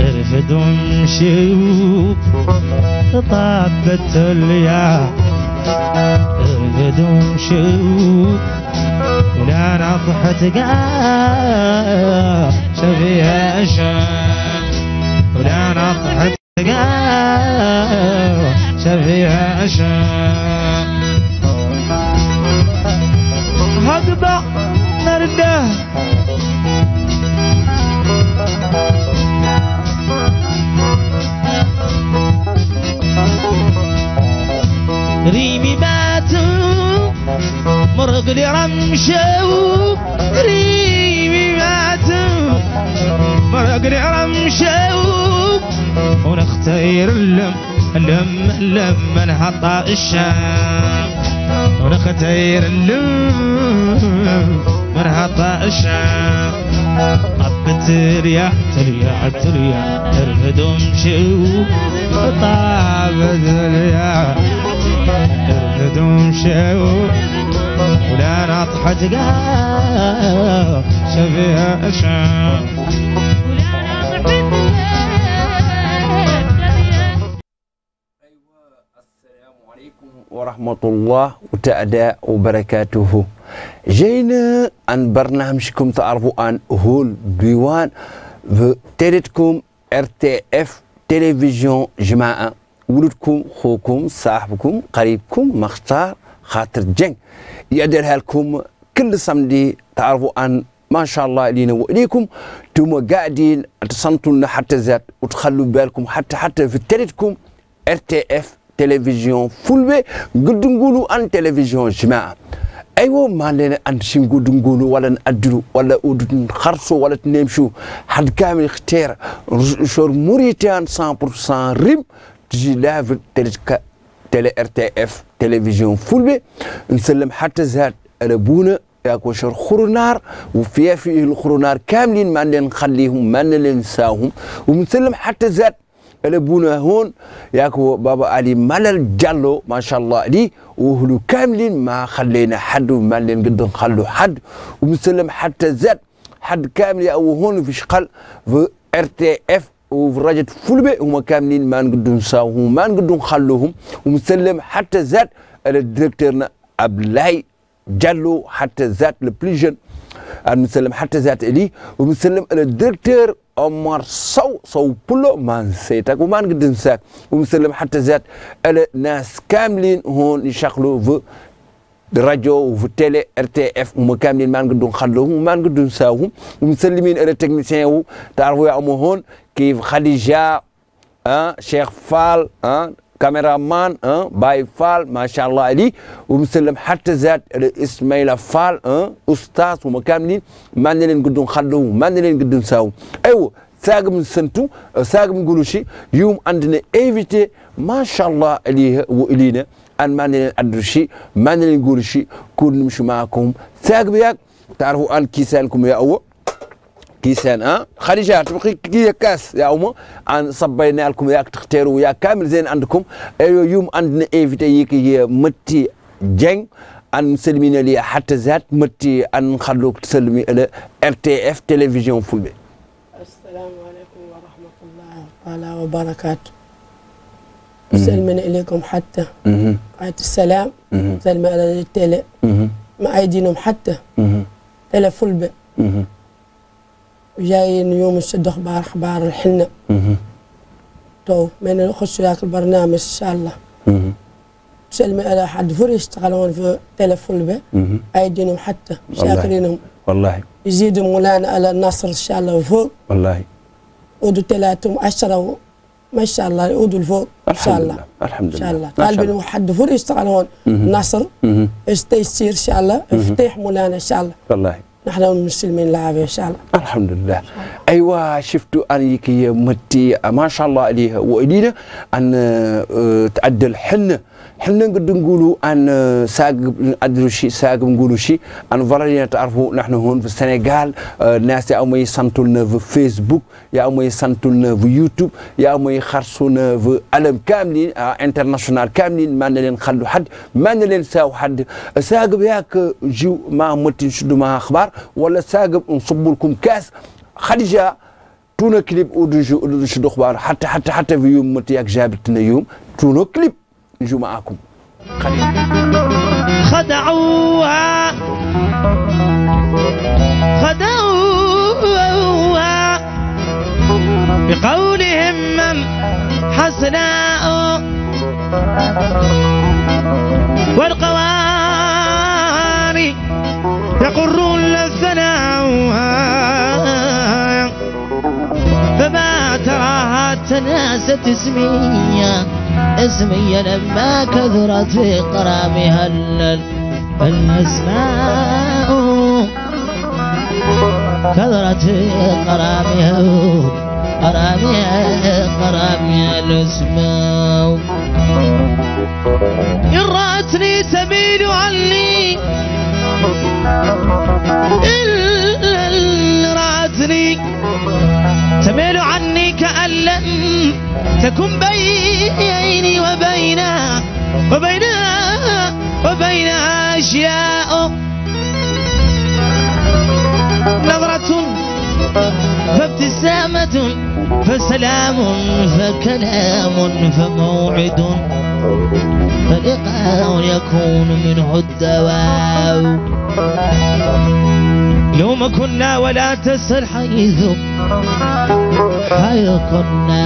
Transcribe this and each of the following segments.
ارفد وامشي طابت اليا. ارفد وامشي ولا نضحت قاع شفيها اشان ولا نضحت قاع شفيها اشان هقطع نرده. ريمي ماتوا مرق لي رمشوا ريمي ماتوا مرق لي رمشوا ونختير اللم اللم من حطا الشام. ونختير اللم من حطا الشام. اليا تليا تليا ترفد ومشي طابت اليا ترفد ومشي ولا نطحت قاع شفيها أشام. ورحمة الله وتعالى وبركاته. جينا عن برنامجكم تعرفوا عن هول بيوان تيرتكم إر تي إف تلفزيون. جماعة ولدكم خوكم صاحبكم قريبكم مختار خاطر جن يديرها لكم كل سمدي تعرفوا عن ما شاء الله لينا وإليكم. توم قاعدين تصنتوا لنا حتى زاد وتخلوا بالكم حتى حتى في تيرتكم إر تي إف تلفزيون فولبي قد نقولوا عن تلفزيون جماعة أيوه ما لنا ان شنقول نقولوا ولا نأدروا ولا نخرصوا ولا تنمشوا حد كامل اختير شور موريتان 100% ريم تجي لاف تلك تلي ار تي اف تلفزيون فولبي نسلم حتى زاد ربونا ياكو شر خرنار وفيها فيه الخرنار كاملين ما نخليهم ما ننساهم ومسلم حتى زاد لبونا هون ياكو بابا علي ملل جالو ما شاء الله دي وهلو كاملين ما خلينا حد وما لين قد نخلو حد ومسلم حتى زاد حد كامل أو هون في شقل في ار تي اف وفي رجة فولبي هما كاملين ما نقدر نساوهم ما نقدر نخلوهم ومسلم حتى زاد الديريكتورنا عبد جالو حتى زاد البليجن المسلم حتى زاد الي ومسلم الديريكتور عمر صو صو بلو ما نسيتك وما نقدر نساك ومسلم حتى زاد ناس كاملين هون يشغلوا في الراديو وفي التيلي إر تي إف هما كاملين ما نقدر نخلوهم وما نقدر نساوهم ومسلمين إلى التكنيسيان تعرفوا يا أمو هون كيف خديجة ها شيخ فال ها كاميرا مان أه؟ باي فال ما شاء الله عليه ومسلم حتى زاد اسماعيل فال أه؟ أستاذ ومكاملين ما نلين قدون خلوه ما نلين قدون ساو أيوه ساق من سنتو ساق من قولوا شيء يوم عندنا ايفيتي ما شاء الله عليه والينا ان ما نلين ادري شيء ما نلين شيء كون نمشي معكم ساق بياك تعرفوا ان كيسانكم يا أول كيسان ها؟ خديجة تبقي كي كاس يا أمه أن صبينا لكم ياك تختاروا يا كامل زين عندكم. أيوة يوم عندنا إيفيتا يكي متي جن أن مسلمين لي حتى ذات متي أن نخلوك تسلمي إلى إر تي إف تلفزيون فولبي السلام عليكم ورحمة الله تعالى وبركاته. سلمنا إليكم حتى. آية السلام. سلم على التلي. ما أيدينهم حتى. تلي فولبي جايين يوم السد أخبار أخبار الحنه تو من نخش ذاك البرنامج إن شاء الله. سلمي على حد فور يشتغلون في تلفون به. ايدينهم حتى شاكرينهم. والله. يزيدوا مولانا على النصر إن شاء الله فوق والله. ودوا ثلاثة عشرة ما شاء الله ودوا الفوق إن شاء الله. الحمد لله. إن شاء الله. طالبين حد فور يشتغلون نصر. يصير إن شاء الله. افتح مولانا إن شاء الله. والله. نحن المسلمين العافية إن شاء الله. الحمد لله. أيوة شفتوا أن يكي متي ما شاء الله عليها وإلينا أن تعدل حنة حنا قد نقولوا أن ساق أدري شيء ساق نقولوا شيء أن فلان تعرفوا نحن هون في السنغال. ناس يا أمي يسنتولنا في فيسبوك يا أمي يسنتولنا في يوتيوب يا أمي يخرسونا في عالم كاملين انترناشونال كاملين. ما نلين نخلوا حد ما نلين نساو حد. ساق بياك جو ما متين شدوا ما أخبار. ولا ساق نصب لكم كاس. خديجة تونا كليب ودو شدو خبار حتى حتى حتى في يوم متياك جابتنا يوم تونا كليب نجو معاكم. خدعوها. خدعوها. بقولهم حسناء. والقواني يقرون فما تراها تناست اسمية اسمية لما كثرت في قرامها ال- الأسماء كثرت في قرامها قرامها قرامها الأسماء. إن رأتني تميل عني إن تميل عني كأن لم تكن بيني وبينها وبينها وبينها أشياء. نظرة فابتسامة فسلام فكلام فموعد. فلقاء يكون منه الدواء. يوم كنا ولا تسر حيث حيث كنا.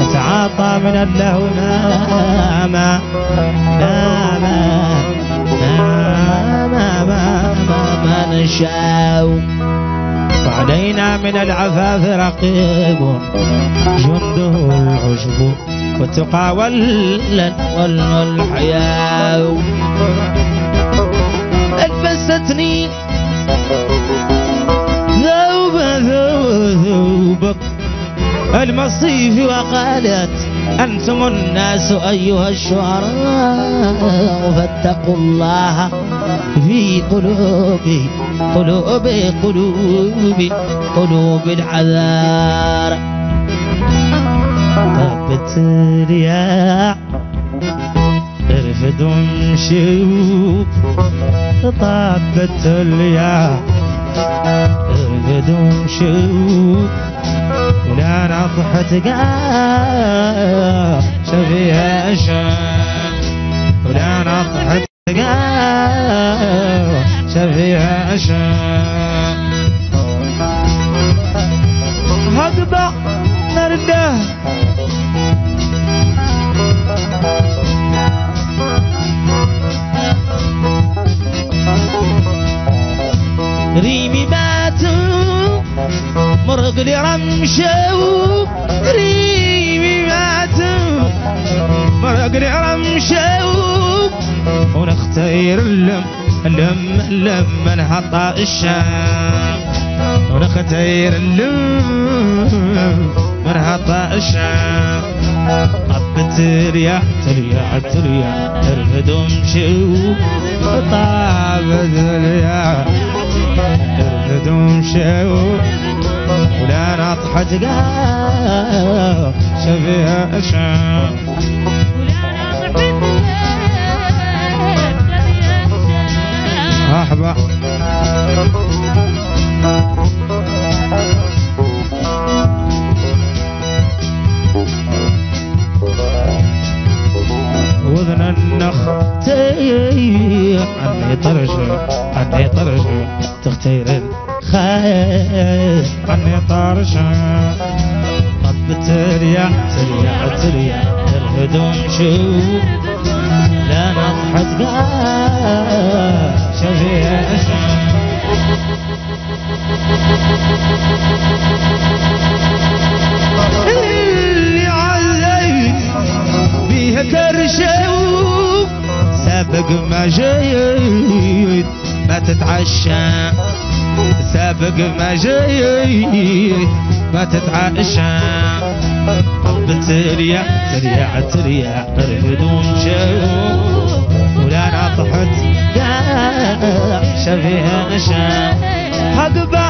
نتعاطى من الله ناما ناما ناما ما ما ما نشاو وعلينا من العفاف رقيب جنده العشب والتقى والحياة البستني المصيف وقالت أنتم الناس أيها الشعراء فاتقوا الله في قلوبي قلوبي قلوبي قلوب العذار. طبت الرياح ارفد وامشي طابت الرياح ارفد وامشي لا نضحت قال رمشاو ريمي ماتو مرقني رمشاو ونختير اللم لم لم نحط الشام. ونختير اللم نحط الشام. طبت رياح ترياح ترياح ترهدم شو. طابت رياح ترهدم شو. ولا نطحت قاع شفيها اشام أحبا. وذن النخ عني طرش عني طرش تختير خايف عني طب تريا تريا تريا نرقد ونشوف لا نضحك شفيع اللي علي بيها كرشه سابق ما جيت ما تتعشى. سابق ما جاي ما تتعشى طب تريع تريع تريع بدون شو ولا نطحت طحت شبيه غشا حقبة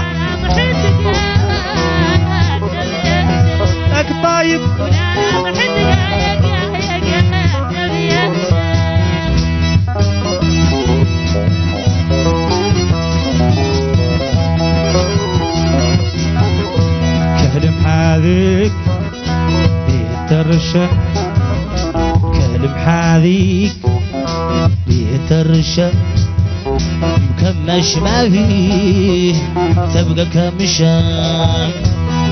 اكبايب ولا حاذيك بيترشى كلم حاذيك بيترشى مكمش ما فيه تبقى كمشان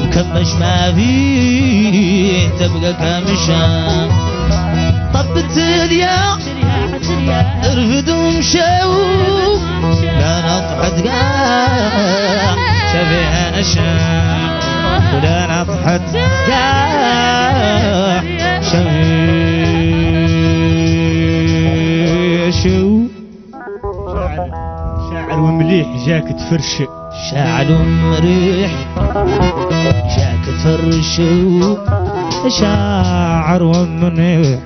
مكمش ما فيه تبقى كمشان طبت اليا ارفدوا مشاو لا نطحت قاع شبيها نشام ولا شبيها شو شاعر ومليح جاك تفرش شاعر مريح جاك تفرشو شاعر ومنيح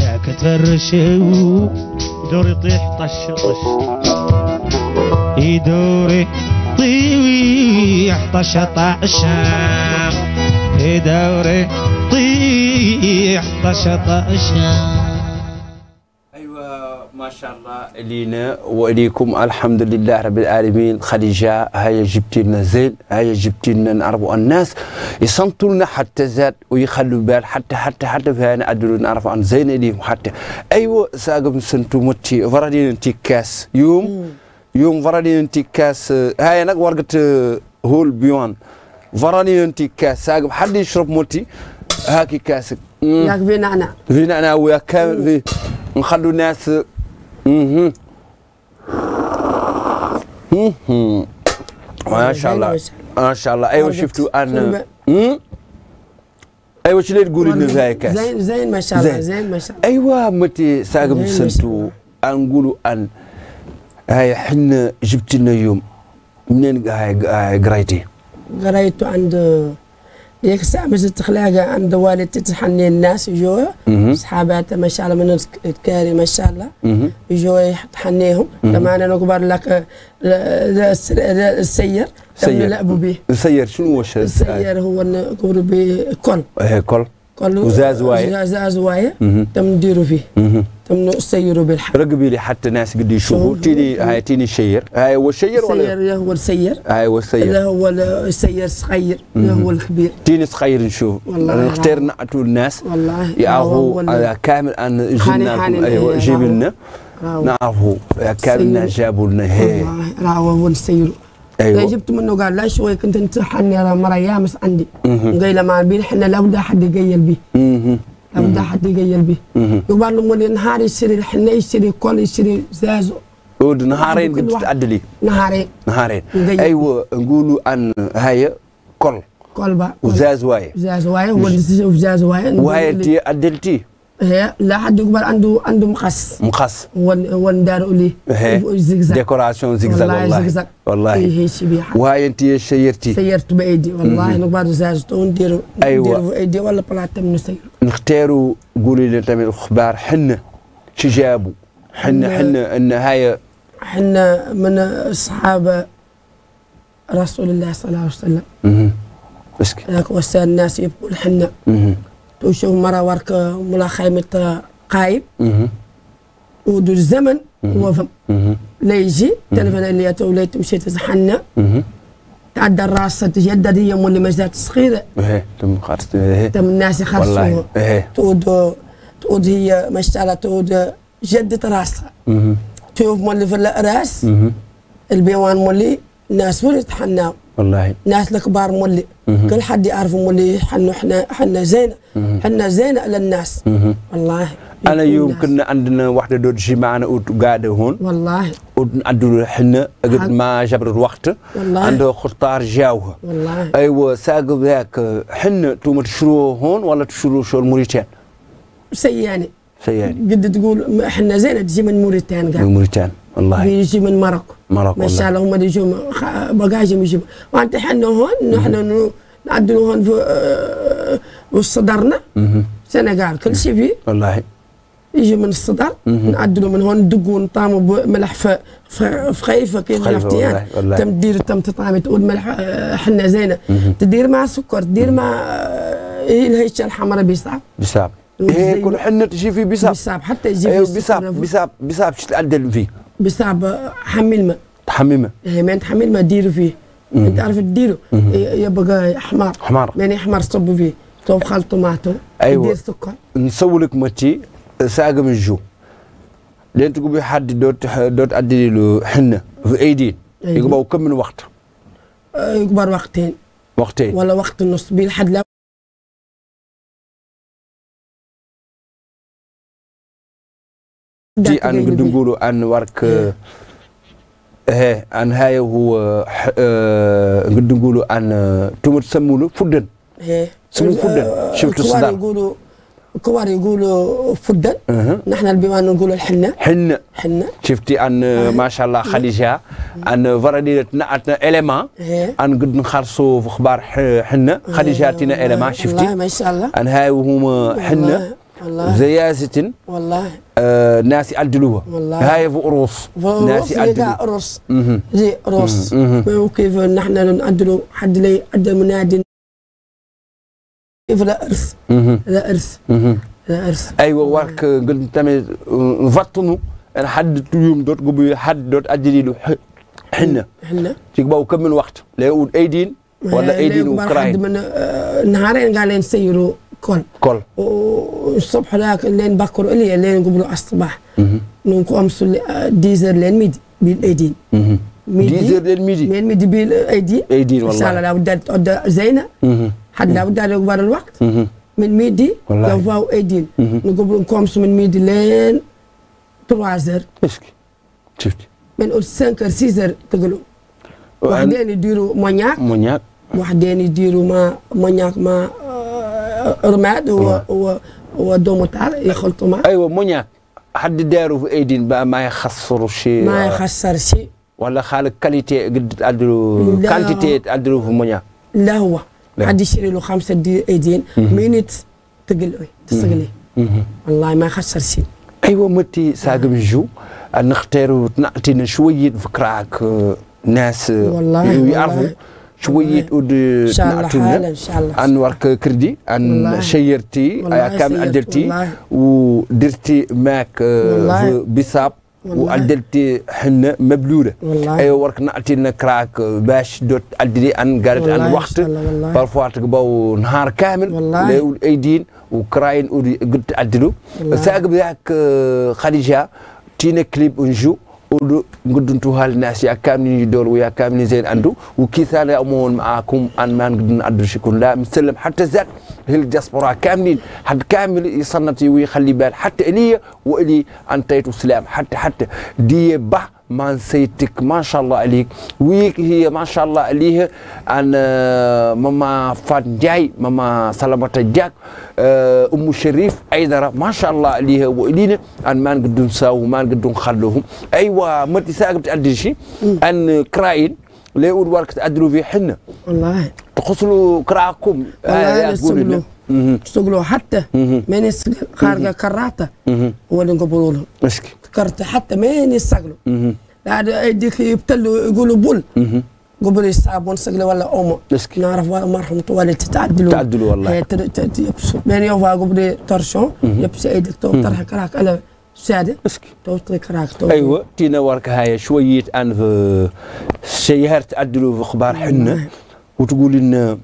جاك تفرشو دور يطيح طش طش يدوري طيح طش طشام يدوري طيح طش طشام أيوه ما شاء الله. إلينا وإليكم الحمد لله رب العالمين. خديجة هيا جبت لنا زين هيا جبت لنا نعرفوا الناس. يصمتوا لنا حتى زاد ويخلوا بال حتى حتى حتى في أنا أدري نعرف عن زين إليهم حتى. أيوه ساقم سنتو متي فردين انتي كاس. يوم؟ يوم فردين انتي كاس هاي نك ورقه هول بيوان. فردين انتي كاس ساقم حد يشرب متي هاكي كاسك. ياك في نعناع فينا أنا ويا كان في نخلوا الناس أها أها ما شاء الله. ما شاء الله. أيوه شفتوا أنا. أيوه شو اللي تقولي لنا زي كاس؟ زين زين ما شاء الله زين. ما شاء الله. أيوه متي ساقم زين ما شاء سنتو الله. نقولوا ان هاي حنا جبت لنا يوم. منين هاي قريتي؟ قريت عند ديك الساعة مش تخلاقة عند والدتي تحني الناس يجوا مهم. أصحاباتها ما شاء الله من الكاري ما شاء الله. يجوا تحنيهم. لما أنا نكبر لك السير. سير. نلعبوا به سير شنو وش السير هو نكبر به كل. هي كل كل وزازواية. زازواية مهم. تم نديروا فيه. تم نسيروا بالحق رقبي لي حتى ناس قد يشوفوا. شوف. تيني هاي تيني شير هاي هو الشير ولا؟ السير هو السير. هاي هو السير. هو السير الصغير اللي هو الكبير تيني صغير نشوف. والله نختار. نعطوا الناس. والله. على كامل أن جبنا أيوه راهو. جيب لنا راهو. نعرفوا يا كامل. جابوا لنا. هي راهو هو نسيروا لا ايوه جبت منه قال لا شوي كنت نتحني راه مرة يامس عندي مهم. قايله مع البين حنا لابد حد يقيل به مهم. لابد حد يقيل به مهم. يقال له مولي نهار يشتري الحنا يشتري كل يشتري زازو ود نهارين كل قد واحد. تعدلي نهارين نهارين نقيل. ايوه نقولوا ان هاي كل كل بقى وزاز واي زاز واي هو اللي في زاز واي وهاي تي عدلتي هي لا حد يقبل عنده عنده مقص. مقص. نداروا ليه هي زيكزاك ديكوراسيون زيكزاك والله زيكزاك والله. إيه هي شي بيها وهاي انت شيرتي سيرت بأيدي. والله نقبل زاز ونديروا أيوة. نديروا في ايدي ولا بلاطة نسير نختاروا قولي لنا تمام الأخبار. حنا شي جابوا؟ حنا حنا- حنا ان هاي إحنا من أصحاب رسول الله صلى الله عليه وسلم. هذاك وسال الناس يبكوا الحنة مهم. توشوف مرة ورك ملا خيمة قايب. ودو الزمن وفم مهم. لا يجي. تلفن اللي تولي تمشي تزحنا مهم. تعدى الراس تجدد هي مولي مزات صغيرة. إيه تم خرجت. إيه. تم الناس يخرسوها والله. إيه. تود تود هي الله تود جدة راسها. تشوف مولي في الراس. البيوان مولي. ناس ولي تحناو والله. ناس الكبار مولي. كل حد يعرف مولي حنا حنا حنا زينة. حنا زينة للناس. والله. أنا يوم. كنا عندنا واحدة دوت شي معنا وقاعده هون. والله. ونعدوا حنا قد. ما جبر الوقت. والله. عنده خطار جاوها. والله. أيوه ساق ذاك حنا توم تشروا هون ولا تشروا شو الموريتان سياني. سياني. قد تقول ما إحنا زينة تجي من موريتان من قاعد الموريتان والله. بيجي من ماروكو مراكو ما شاء الله هم اللي يجوا بقاجم يجوا وانت حنا هون نحن نعدلوا هون في آه، وصدرنا مهم. سنغال كل شيء فيه. والله. يجي من الصدر. نعدلوا من هون ندقوا نطاموا بملح في خيفه كيف عرفتي والله. تم تدير تم تطعمي تقول ملح آه، حنا زينة. تدير مع سكر تدير مع آه، هي الهيشه الحمراء بيصعب. وزي إيه كل حنا تجي في بساب بيصعب حتى يجي أيوه في بساب بساب شو تعدل فيه؟ بيصعب حمل ماء تحممه هي ما تحمل ما ديروا فيه. أنت عارف تديره ي- يبقى احمر حمار. يعني احمر صب فيه. صب خل طماطم أيوة. دير سكر. نسولك متي ساقم الجو لين تقول حد دوت دوت أدي له حنة. في أيدين أيوة. يقبل كم من وقت؟ آه، يكبر وقتين. وقتين. ولا وقت النص. بيه لحد تي أن قد نقولوا أن ورك إيه. إيه أن هاي هو آه، قد نقولوا أن تمر سمولو فدن إيه. سمو فدن. شفت الكبار الصداع. يقولوا الكبار يقولوا فدن أها. نحن البيوان نقولوا الحنة. حنة. حنة. شفتي أن ما شاء الله خديجة أن فردي نعتنا إلما إيه. أن قد نخرصوا في أخبار ح- حنة. خديجة تينا والله- إلما والله شفتي؟ ما شاء الله. أن هاي هم حنة. والله. زيازة والله. آه ناس يعدلوها. والله. هاي في أروس ناس روس مهم. زي روس مهم. ما هو كيف نحن نعدلوا حد لي عدل منادي. كيف لا أرث. لا أرث. لا أرث. أيوه ورك قلت نفطنوا حد يوم دوت قبل حد دوت اجري له ح- حنة. إحنا تقبل كم من وقت. لا يقول أيدين ولا أيدين حد وكراين. من آه، نهارين قاعدين نسيروا كل كل والصبح ذاك لين بكروا اللي لين قبلوا الصباح مهم. نكو امسوا ديزر لين ميدي بالايدين. ميدي. ديزر للميدي من ميدي بالايدين أيدين. ان شاء الله والله لا بد زينة. حد لا بد يكبر الوقت. من ميدي والله. لو فاو ايدين. نقبل نكومس من ميدي لين تروازر اسكي شفتي من 5 سيزر تقولوا وأن- وحدين يديروا مونياك. مونياك. وحدين يديروا ما مونياك ما رماد و و ودوموتال يخلطوا ما أيوه مونياك حد داروا في أيدين بقى ما يخسروا شيء. ما يخسر شيء. ولا خالق كاليتي قد لا. كانتيتي تعدلوا في مونياك لا هو. حد يشتري له خمسة دي أيدين مينت تقلوي تسقلي. والله ما يخسر شيء. أيوه متي ساقم جو. نختاروا نعطينا شوية فكراك آه، ناس آه، والله، يعرفوا. والله. شوية حالا نعطونا ان ورك كردي أن. شيرتي كام عدلتي. ودرتي معك آه، بساب. وعدلتي حنه مبلولة والله. أيوه ورك نعطينا كراك آه، باش دوت عدلي أن قالت أن إن وقت. بارفوا تقبوا نهار كامل والله. لا يقول أيدين وكراين ودي قد تعدلوا والله. ساق ذاك آه، خديجه تينا كليب ودو قدنتوها للناس يا كاملين يدور ويا كاملين زين عنده وكيسا لا أمون معاكم أن ما نقدر نقدر شكون لا مسلم حتى زاد هي الدياسبورا كاملين حد كامل يصنتي ويخلي بال حتى إلي وإلي أنتيتو سلام حتى حتى دي بح ما نسيتك ما شاء الله عليك ويك هي ما شاء الله عليها أن آه، ماما فات جاي ماما سلامة جاك آه، أم شريف أيضا ما شاء الله عليها وإلينا أن ما نقدر نساو ما نقدر نخلوهم أيوة متى ساقب تأدي شيء أن كراين لا يقول ورك تأدلوا في حنة والله تقصلوا كراكم والله مهم. نستقلوا حتى. من خارجة كراته مهم. هو اللي نقبلوا لهم مسكي كرت حتى مين. لا يديك يبتلوا يقولوا بول. قبل يستعبون سقلة ولا أمه نعرف مرحم طوال تتعدلوا. تعدلوا والله. ت- يبسوا. بين يوفا قبل ترشون يبس إيدك تو طرح كراك على سادة مسكي تو كراك تو. أيوه تينا ورك هاي شوية ان في سيهر تعدلوا في أخبار حنه وتقول إن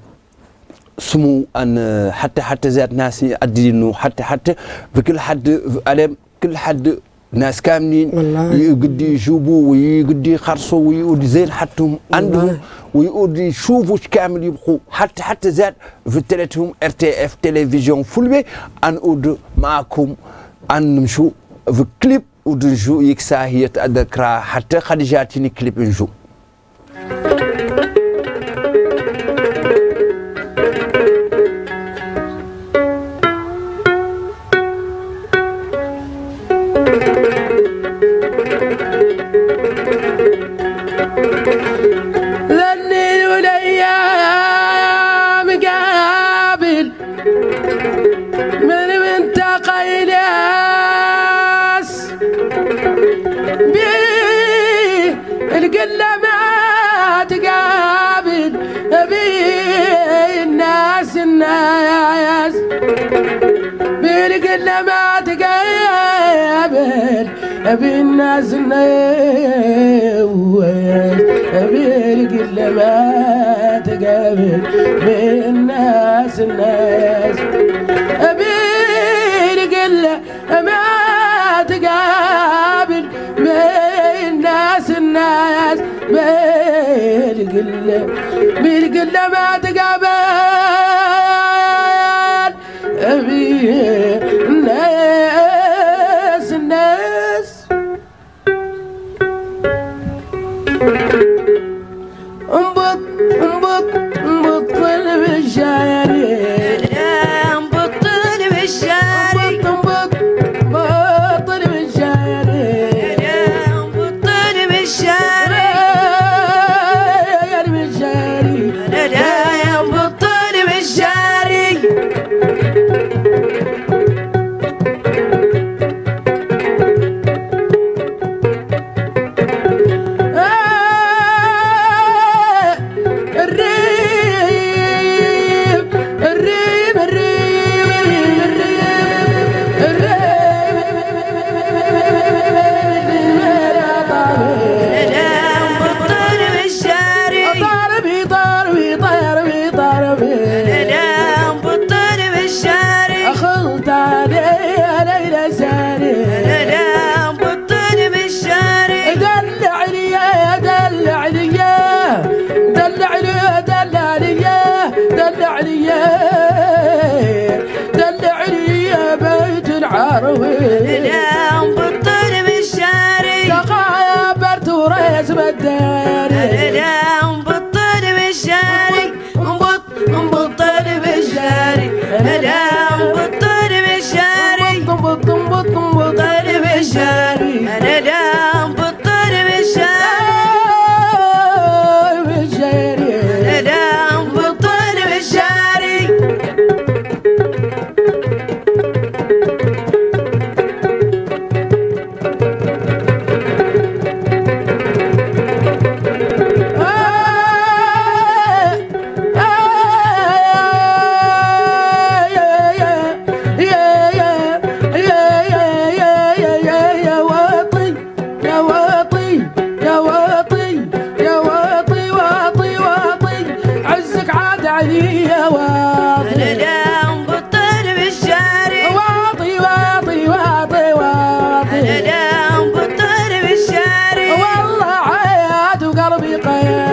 سمو أن حتى حتى زاد ناس يعدل انه حتى حتى. في كل حد في كل حد ناس كاملين. يقدي يشوفوا ويقدي يخرصوا ويقدي زين حتهم عندهم. ويقدي يشوفوا كامل يبقوا حتى حتى زاد في التلاتهم إر تي إف تلفزيون فولبي أن اود معكم أن نمشوا في كليب ودنجو يكسا هي تذكرها حتى خديجاتني كليب نجو بيلقنا ما تقابل الناس نويت بيلقنا ما تقابل بالناس الناس بيلقنا ما تقابل بالناس الناس بالقلة بالقلة ما تقابل بالناس الناس انبط انبط انبط بالشارع بطل حياة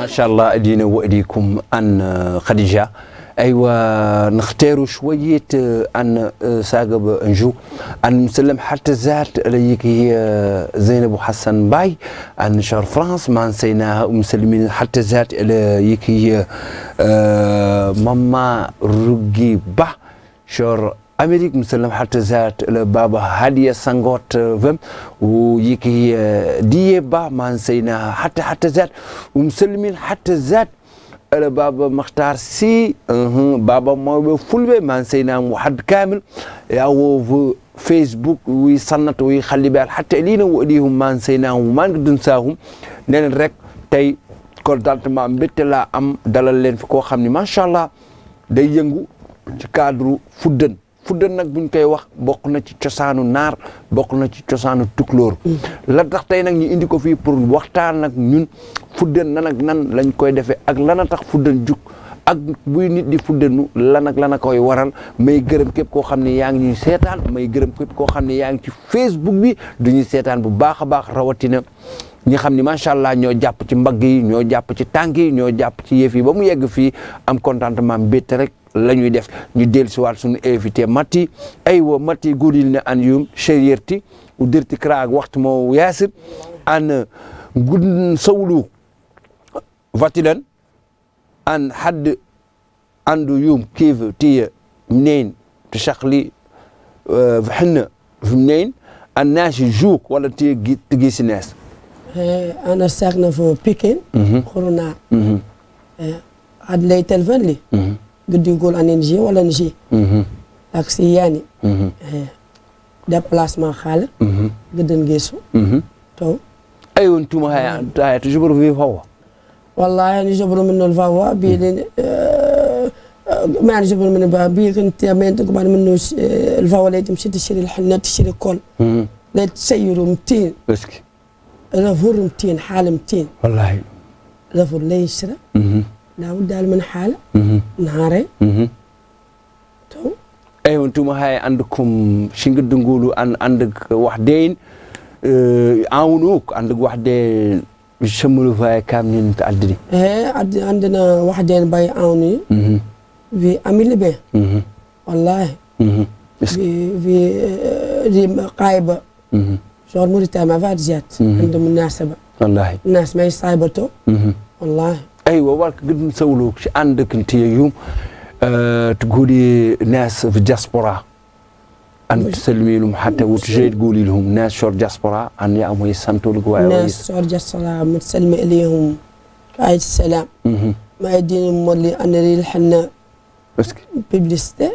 ما شاء الله ادينا واديكم ان خديجة. أيوه نختاروا شوية عن ساقب أنجو. عن مسلم حتى ذات ليك هي زينب حسن باي. عن شهر فرنسا ما نسيناها. ومسلمين حتى ذات ليك هي ماما رقي با شهر امريك مسلم حتى ذات بابا هاديه سانغوت فم ويكي دي با ما نسيناها حتى حتى ذات ومسلمين حتى mawɓe fulɓe man seyna mouhad kamil yawo facebook wi sannata wi halliɓe al hatta elina waɗi hum man seyna hum man dun sahum nden rek tay ko daltema bettela am dalal len fi koo xam ni machallah day yëngu ci cadre fuddan fuddan nag buñ koy wax bokk na ci cosaanu naar bokk na ci cosaanu tukulóor. La tax tey nag ñu indi ko fii pour waxtaan nag ñun fuddan nan ak nan lañ koy defee ak lana tax fuddan jug ak buy nit di fuddanu lan ak lan a koy waral. May gërëm képp koo xam ne yaa ngi ñuy seetaan may gërëm képp koo xam ne yaa ngi ci Facebook bi du ñu seetaan bu baax a baax rawatina ñi xam ni macha allah ñoo jàpp ci mbagg yi ñoo jàpp ci tànk yi ñoo jàpp ci yëf yi ba mu yegg fii am contentement mbétte rek lañuy def. Ñu dellusiwaat suñu invité matti ay wo matti gudil ne an yum chérierti udirti kraag waxtu moo yaasir. An gud sawlu vatilan. An hadd andu yum kiif tiya mnein tashakli hinna euh, mnein an naashi juuk wala tiya tigisines أنا ساكنة في بكين خرونا. مهم. عاد لي تلفن لي. قد يقول أنا نجي ولا نجي. مهم. اكسياني ما خالد. قد نقيسو مهم. تو. أيوه أنتم هاي تجبروا فيه هو والله يعني جبروا منه الفوا. آه، آه، ما نجبر منه بقى بي كنت يمين تقبل منه الفوا. اللي تمشي تشتري الحنة تشتري كل مهم. لا تسيروا 200 بسك رفور 200 حالة 200 والله. رفور لا مهم. لابد من حالة. نهارين مهم. تو. أيوه أنتم هاي عندكم شنقد نقولوا ان عندك وحدين آه، يعاونوك عندك وحدين يشملوا فيها كاملين تعدلي إيه عد- عندنا واحدين بايعوني مهم. في عمل به. والله. في في شغل مرتاح ما فات جات. عندهم مناسبة والله الناس ما يصايبتوا. والله أيوه والك قد نسولوك شي عندك انت يوم آه تقولي ناس في الدياسبورا ان تسلمي لهم حتى وتجي تقولي لهم ناس شور دياسبورا ان يعموا لك واي الناس ترجع الصلاة متسلمة إليهم عيد السلام. ما يدين مولي أنا لي الحنا بس بيبليستي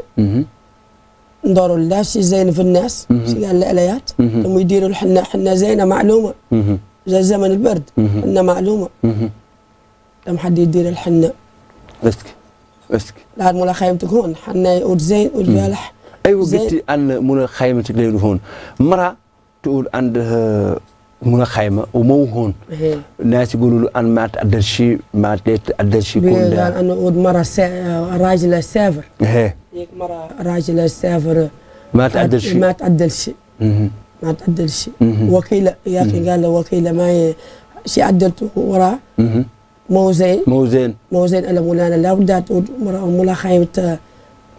لا شي زين في الناس مهم. شي قال الآليات. لما يديروا الحنا حنا زينة معلومة. زي زمن البرد. حنا معلومة. لما حد يدير الحنا بس بس لا مولا خايم تكون حنا يقول زين والفالح أيوه. قلتي أن خيمة تقولي هون مرة تقول عندها من خيمة ومو هون الناس يقولوا له ان ما تقدر شيء ما تقدر شيء قال يكون أنا أود مرة سا... راجل سافر هي هيك مرة راجل سافر ما تقدر شيء ما تعدل شيء. ما تعدل شيء. وكيلة يا أخي قال له وكيلة ما ي... شي عدلته وراه. مو زين مو زين مو زين الا مولانا لا بدها تقول مرة مولا خايمة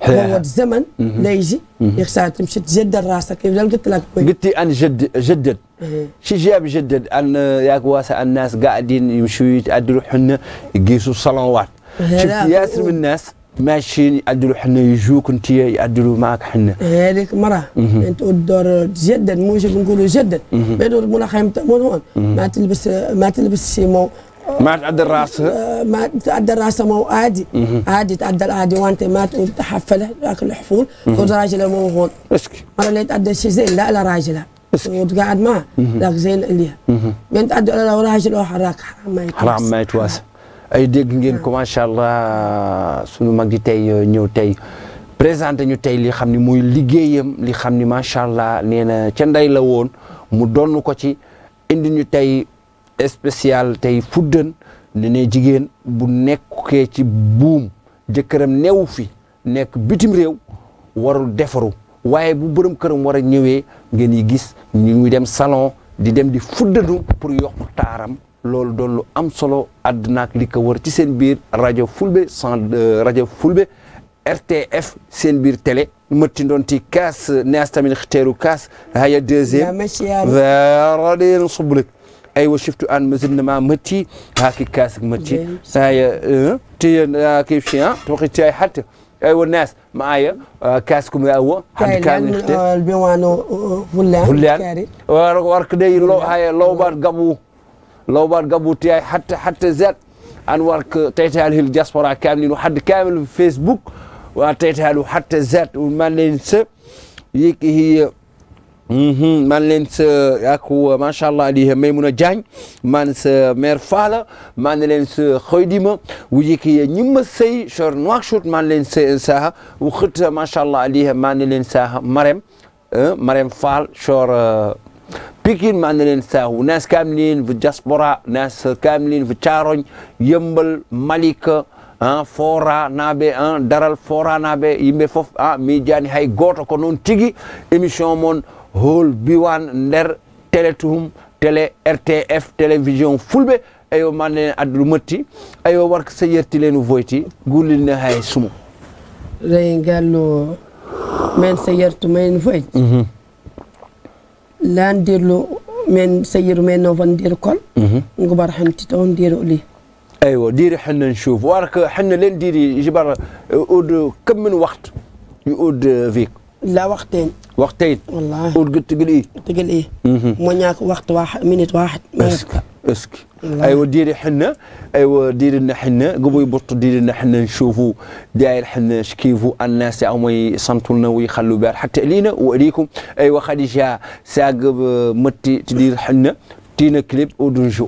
هو الزمن مهم. لا يجي مهم. يخسر تمشي تجدد راسك كيف قلت لك قلتي ان جد جدد إيه. شي جاب جدد أن ياك واسع الناس قاعدين يمشوا يتعدلوا حنا يقيسوا الصلوات. شفت ياسر من الناس ماشيين يعدلوا حنا يجوك انت يعدلوا معك حنا هذيك مرة. انت تجدد مو شي بنقولوا جدد مهم. بيدور مولا خايمة مو هون ما تلبس ما تلبس شي مو ما تعدل راسها آه، ما تعدل راسه مو عادي. عادي تعدل عادي وانت ما تحفله لكن الحفول تقول راجلة مو هون اسكي مرة اللي تعدل شي زين لا لا راجلها بس. وتقعد معه لك زين اللي مهم. بنت تعدل لو راجل او حراك حرام ما يتواسى. xaraam may tuwaasa ay dégg ngeen ko macha allah sunu mag di tey ñëw tey présenté ñu tey li xam ni mooy liggéeyam li xam ni macha allah nee na ca ndey la woon mu donn ko ci indi ñu tey spécial tey fuddan ne ne jigéen bu nekkee ci buum jëkkëram newu fi nekk bitim réew warul defaru waaye bu borom këram war a ñëwee ngeen yi gis ñu ngi dem salon di dem di fuddanu pour yokk taaram loolu doon lu am solo àdduna ak li ko wër ci seen biir rajo fulbe sans rajo fulbe rtf seen biir télé mëtti doon ti kaas neas tamit xiteeru kaas haya لا deuxième ماشي يعني فردين صبلك أيوه شفتوا ان مازلنا مع متي هاكي كاسك متي جيد. هاي آه تي أيوه الناس معايا آه كاسكم يا هو حد كان يختار البيوانو فلان فلان. كاري. ورك دي لو هاي لو بار قبو. لو بار قبو تاي حتى حتى زاد ان ورك تيتها له الجاسبورا كاملين وحد كامل في فيسبوك. وتيتها له حتى زاد وما ننسى. يك هي Mhm, man leen sa ak wa macha allah ali Maymuna Diagne man sa mère Fala man leen sa Khoydima wujiki ya ñimma sey shor Nouakchott man leen sa saha wu khut macha allah ali man leen sa Marem euh, Marem Fall shor euh, Pikine man leen sa wu nas kamlin fi diaspora nas kamlin fi Charogne Yëmbal Malika an fora moon hol biwan nder télé tuhum télé rtf télévision fulɓe eyo manne addu motti eyo warko so yertile no voyti gullilne hay sumo rey gallo men so yertu men foy landirlo men sayiru men no won nder kol ngobar hanti taw nder oli أيوه ديري حنا نشوف وارك حنا لين ديري جبر يقود كم من وقت يقود فيك لا وقتين. وقتين. والله. تقول إيه؟ تقول إيه؟ مهم. مو نياك وقت واحد مينيت واحد ما اسك يبقى اسك. أيوه ديري حنا أيوه ديري لنا حنا قبل يبطوا ديري لنا حنا نشوفوا داير حنا شكيفوا الناس أو ما يصنتوا لنا ويخلوا بال. حتى لينا وإليكم. أيوه خديجة ساق متي تدير حنا تينا كليب ودنشو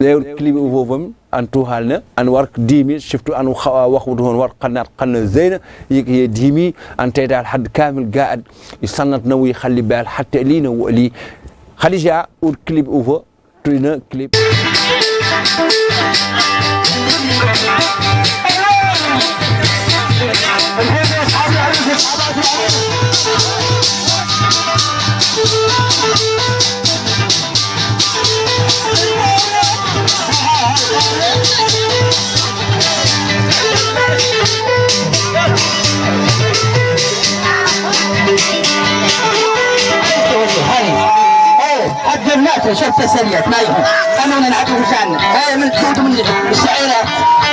ليو كليب وفوفم ان تو حالنا ان ورك ديمي شفتوا ان وخوت هون ورك قنات قنا زينه يك هي ديمي ان تيدا حد كامل قاعد يصنت نوي يخلي بال حتى لينا ولي خديجه والكليب اوفر ترينا كليب قدمناته شفت سريت ما يهم. خلونا نعطيه شان هاي من تفوت من الشعيرات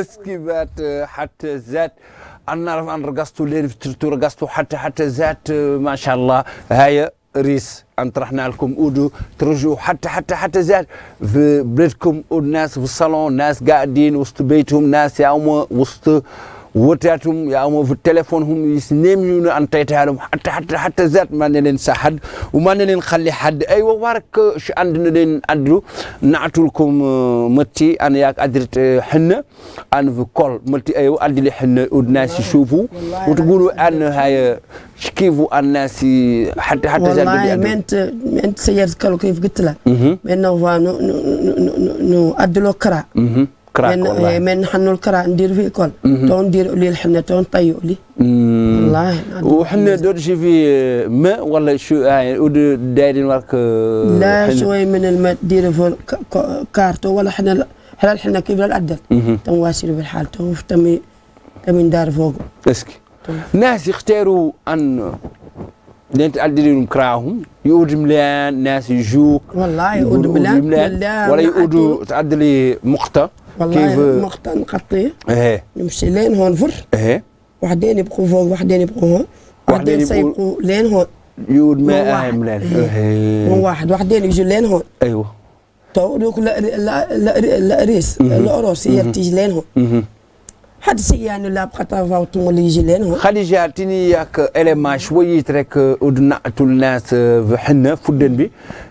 اسكيبات حتى زات أنا نعرف أن رقصتوا فترتوا رقصتوا حتى حتى زات ما شاء الله. هاي ريس ان طرحنا لكم أودو. ترجعوا حتى حتى حتى زاد في بلادكم والناس في الصالون ناس قاعدين وسط بيتهم ناس يا وسط وتاتهم يا أمو في التليفون هم يسنمون أن تيتهالهم حتى حتى حتى ذات ما نلين سحد وما نلين خلي حد أيوة وارك ش عندنا لين أدرو نعتلكم متي أنا ياك أدرت حنة أنا في كل متي أيوة أدري حنة والناس يشوفوا وتقولوا أن هاي كيفوا الناس حتى حتى ذات والله منت منت سيرت كلو كيف قلت لك من نو نو نو نو أدلو كرا كراك من والله. من حنو الكرا ندير في كل. تون ندير لي الحنة تون طيو لي. والله وحنا دور شي في ماء ولا شو؟ هاي ود دايرين ورك لا حنا. شوي من الماء دير في كارتو ولا حنا حنا الحنة كيف الأدل مهم. تم واسير بالحال تو تمي تمي ندار فوق. اسكي. ناس يختاروا أن لين تعدلي لهم كراهم يود مليان ناس يجوك والله يقود ملان ولا يقودوا تعدلي مقطع. والله كيف؟ مقطع نقطيه إيه. نمشي لين هون فر. إيه. وحدين يبقوا فوق وحدين يبقوا هون. وحدين يبقوا- لين هون. يود مو ماء واحد. مليان إيه. مو إيه واحد. وحدين يجوا لين هون. أيوه. تو لا لا لا ريس. لا روس هي تيجي لين هون. حد سي يعني لا بقى تفاوتوا اللي يجي لين هون؟ خديجة تيني ياك إلما شوية رك ودنا الناس في حنا فدن بي.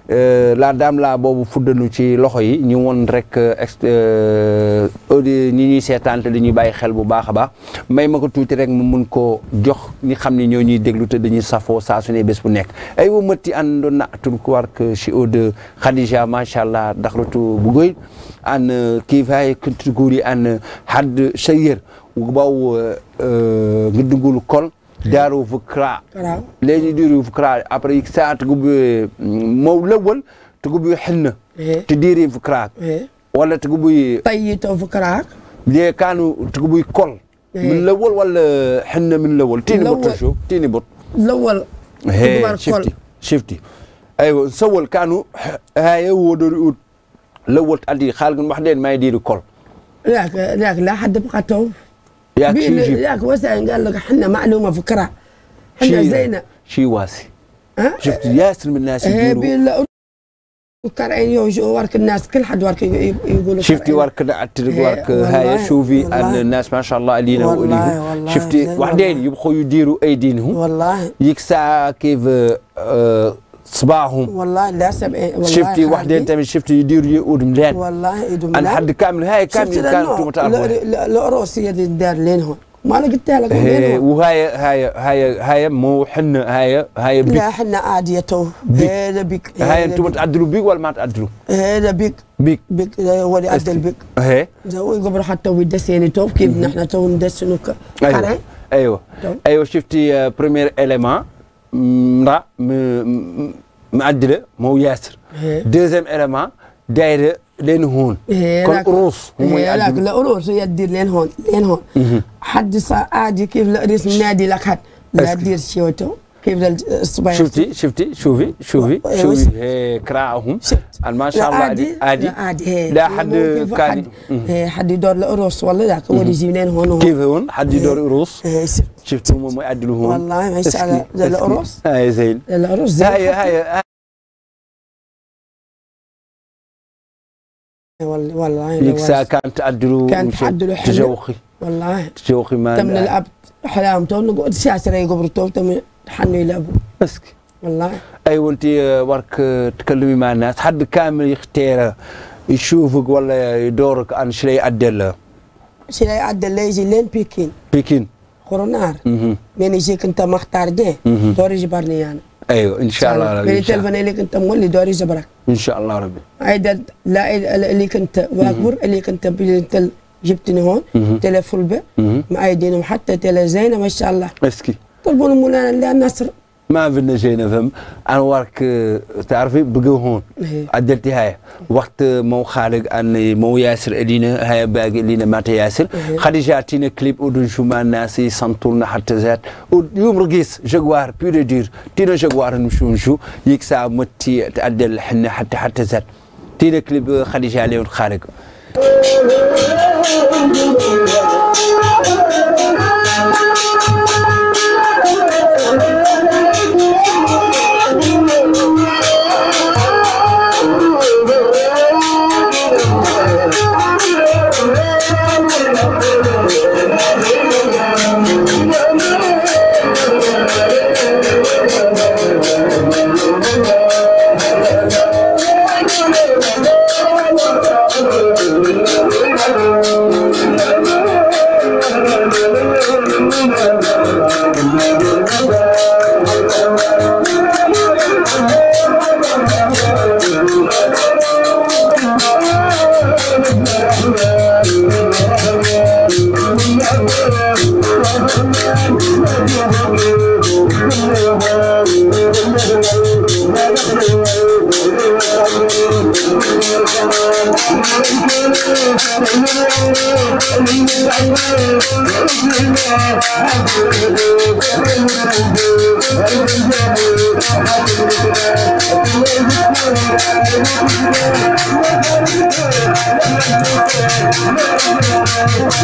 Eh, la dame la bobu fuddnu ci loxo yi ñu won rek euh ñi ñuy sétante dañuy bay xel bu baaxa baax. May mako tuuti rek mu mën ko jox ni xamni ñoo ñuy deglu te dañuy safo sa suné bes bu nekk. Ay wu metti andona tun ko war ke ci ode khadija ma sha Allah dakhlatu bu eh, goy an ki vay an had shayer wu baw euh ngi dungul kol داروا فكرة لين يديروا فكرة أبرا يكسا تقبي مو الأول تقبي حنة إيه. تديري فكرة إيه. ولا تقبي طي تو فكراك ليه كانوا تقبي كل إيه. من الأول ولا حنة من الأول؟ تيني بط الأول. شوف تيني بط. تكبر شفتي. شفتي. أيوة سول كانوا هاي هو دور الأول تأدي خالق واحدين ما يديروا كل لاك لاك لا حد بقى تو ياك شي جيب لاك وسع قال لك إحنا معلومة فكرة. إحنا شي زينه شي واسي. ها؟ شفت ياسر من الناس يديروا بين كرعين يوجو ورك الناس كل حد ورك يقولوا شفتي. ورك إيه، ورك هاي؟ شوفي أن. الناس ما شاء الله لينا والله- شفتي؟ وحدين. يبقوا يديروا أيدينهم. والله. يكسا كيف آه، صباعهم والله لا سبع والله شفتي وحدين خالدي. تمي شفتي يديروا يقود مليان. والله ايدو أنا حد كامل هاي كامل أنتم تعرفوا العروسيه دي الدار لين هون ما أنا قلت لك هي- هون وهاي هاي هاي هاي مو حنا هاي هاي بيك. لا إحنا عاديه تو. هذا بيك. هاي أنتم. تعدلوا بيك ولا ما تعدلوا هذا بيك. بيك. بيك هو اللي عدل بيك. هي زوي قبل حتى ويدسيني تو كيف نحن تو ندسنو ك- أيوه. أيوه. طب. أيوه شفتي بريمير اليمان مرا معدله مو ياسر. دوزيام اليمان دايره لين هون كل قروص هم لكن العروس هي تدير لين هون لين هون حد عادي كيف الرئيس النادي لك حد لا. تدير شيء كيف الصبايا شفتي؟ شفتي؟ شوفي شوفي شوفي. كراعهم. ما شاء الله عادي. عادي. لا عادي. لا حد كان حد يدور العروس والله ذاك هو يجي لين هون. كيف هون؟ حد يدور قروص إيه، شفت. شفتوا هم يعدلوا هون. والله ما شاء الله. القروص. هاي زين. العروس زي هاي هاي والله والله يكسا والله. كانت تعدلوا كانت تعدلوا. تجوخي. والله. تجوخي ما تم الاب حلام تو نقعد سياسه يقبر تو تم حنو يلعبوا مسكي والله. أيوه انت ورك تكلمي مع الناس. حد كامل يختار يشوفك ولا يدورك عن شيء عدل شي يعدل ليجي لين بكين خرونار مهم. من يجيك أنت مختار دي. دوري جبرني أنا. أيوه إن شاء الله ربي من ان اللي كنت مولي دوري جبرك؟ إن شاء الله ربي. عيد لا اللي كنت واكبر اللي كنت جبتني هون. تلفون به مهم. معايدينهم حتى تلا زينة ما شاء الله. مسكي طلبوا مولانا لا النصر ما بدنا شيء نفهم. أنا ورك تعرفي بقوا هون. إيه. عدلتي هاي. وقت مو خالق ان مو ياسر إلينا هاي باقي لينا مات ياسر. إيه. خديجة تينا كليب ودن شو ما الناس يسنطولنا حتى ذات يوم رقيس جوار بيو دير تينا جوار نمشو نشو يكسا متي تعدل حنا حتى حتى ذات تينا كليب خديجة عليهم خالق. I'm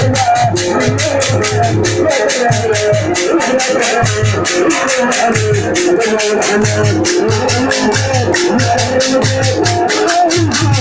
I'm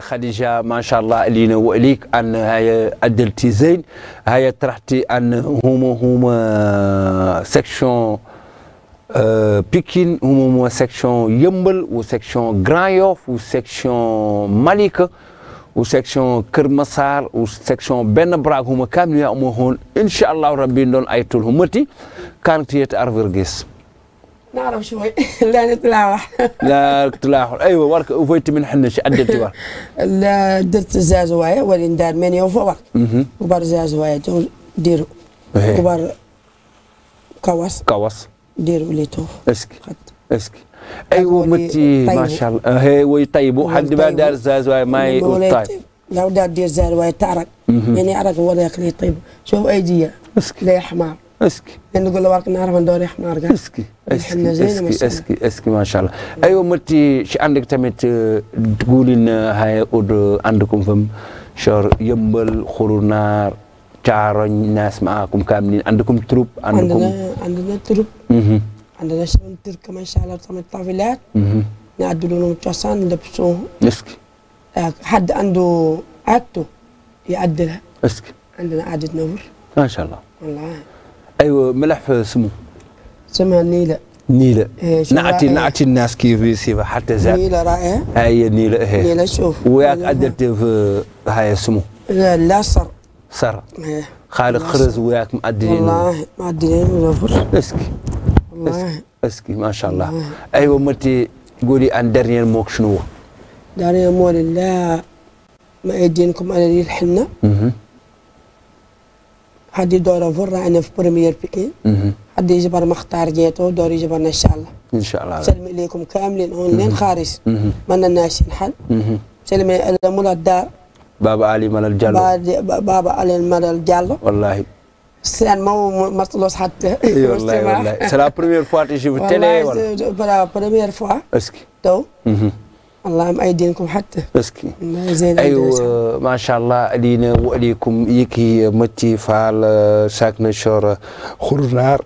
خديجة ما شاء الله اللي وإليك أن هاي أدلتي زين. هاي طرحتي أن هما هما سكشن آه، بكين هما هما سكشن يمبل وسكشن غرايوف وسكشن ماليكا وسكشن كرمسار وسكشن بن براغ هما كامل يا هون. إن شاء الله ربي دون أيتول همتي كانت يتعرف رجس نعرف شوي. لا نتلاوح. لا تلاحظ أيوه ورك وفيت من حنش عدلتي ورك. لا درت الزازوايا ولين دار من يوم فوق. كبار زازوايا تو ديرو. إيه. كبار كواس. قوس ديرو اللي توف اسكي اسكي ولي متي ما. شاء الله. هي وي طيبو. حد ما دار زاز واي ماي طيب. لو دار دير زار واي تعرق يعني عرق ولا ياكل طيب. شوف أيديا. لا حمار اسكي. نقول له والك نعرف ندور حمار قال اسكي اسكي اسكي. اسكي اسكي ما شاء الله. أيوه متي شي عندك تمت تقولي إن هاي أود عندكم فم شهر يمبل خرونار تعارن ناس معاكم كاملين. عندكم تروب؟ عندكم؟ عندنا عندنا مهم. عندنا شلون تركه ما شاء الله تسمى الطافلات مهم. نعدلوا لهم تصان نلبسوه اسكي حد عنده عادته يعدلها. اسكي. عندنا عادة نور. ما شاء الله. والله. أيوه ملح في سمو. نيلة. إيه، شو نعتي رأيك؟ نعتي الناس كيف يسيبها حتى زاد. نيلة رائعة. هاي نيلة هي نيلة شوف. وياك عدلت في هاي سمو لا لا صر إيه. خالق خرز وياك مؤدلين والله معدلين ونفر. اسكي. والله. اسكي. ما شاء الله. والله. أيوه متي قولي عن درني الموك شنو هو؟ داري مول الله ما يدينكم على مهم. حد يدور فرة أنا في بريمير بيكين مهم. حد يجبر مختار جيتو دور يجبرنا إن شاء الله. إن شاء الله. سلم إليكم كاملين هون لين خارج. الناس ينحل مهم. سلم مولى الدار. بابا علي مال الجلو بابا علي المدى الجالو والله. سان مو مطلوس حتى. والله والله. سي لا بروميير فوا تجي في التélé ولا والله بريمير فوا اسكي تو. الله ما أيدينكم حتى. زين أيوه ما شاء الله علينا وعليكم يكي متي فعل ساكن شور خرنار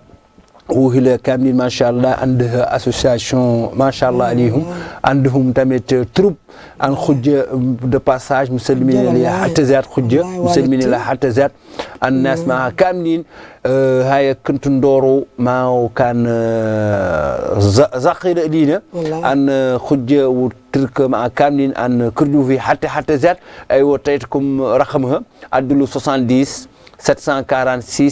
وهلا كاملين ما شاء الله عندها اسوسياسيون ما شاء الله عليهم. عندهم تمت تروب عن خجة دو باساج مسلمين. لها حتى زاد خجة مسلمين. لها حتى زاد. الناس معها كاملين. آه هاي كنت ندورو ما كان آه لينا. ان خجة وترك مع كاملين أن كردو في حتى حتى زاد. أيوه تايتكم رقمها عدلو 70 746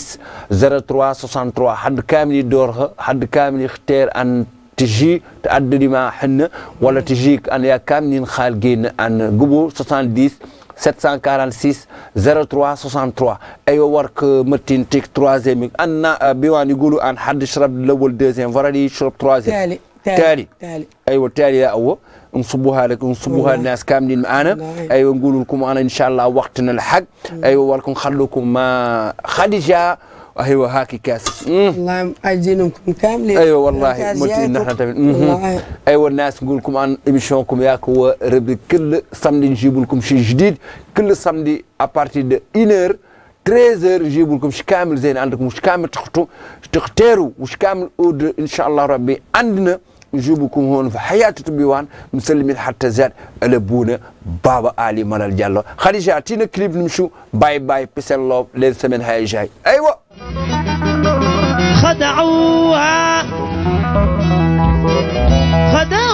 03 63 حد كامل يدورها حد كامل يختار أن تجي تعدلي مع حنا ولا تجيك أن يا كاملين خالقين أن قبو 70 746 03 63 أيوه ورك مرتين تيك تروازيم أن بيوان يقولوا أن حد يشرب الأول دوزيام فرادي يشرب تروازيم تالي تالي. تالي. أيوه تالي يا اول نصبوها لك نصبوها. الناس كاملين معانا. أيوه نقول لكم أنا إن شاء الله وقتنا الحق. أيوه ولكم خلوكم مع خديجة. أيوه هاكي كاس. الله أيدينكم كاملين. أيوه والله ياكل. نحن أيوه الناس نقول لكم عن ايميشنكم ياك هو ربي. كل سمدي نجيب لكم شيء جديد. كل سمدي ابارتي دو 1 13 نجيب لكم شي كامل زين. عندكم وش كامل تختو تختاروا وش كامل ان شاء الله ربي عندنا. نجيبكم هون. في حياة تبيوان مسلمين حتى زاد ألبونا بابا علي ملال جالو. خديجة تينا كليب نمشو. باي باي بيس الله للسمن هاي جاي. أيوة. خدعوها. خدعوها.